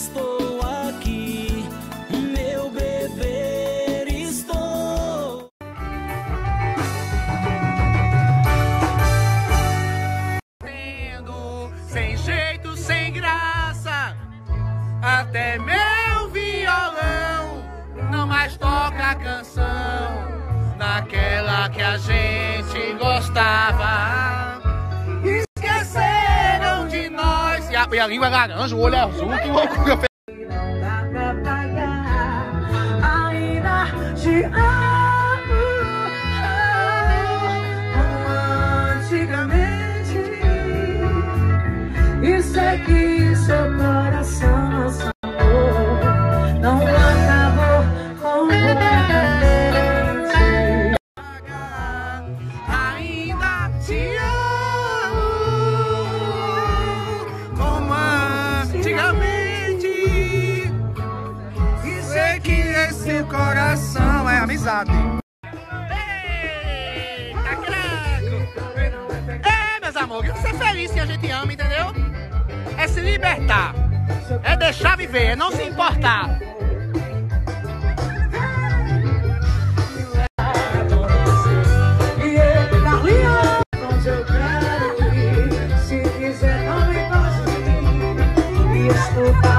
estou aqui, meu beber estou. Tendo, sem jeito, sem graça, até meu violão não mais toca a canção daquela que a gente gostava. E a, língua é laranja, o olho é azul, que loucura. Ainda te amo antigamente. Sei que seu coração, não completamente. Ainda te amo antigamente. E sei que esse coração é amizade. Eita, craco! É, meus amores, ser feliz que a gente ama, entendeu? É se libertar. É deixar viver, é não se importar. Cristo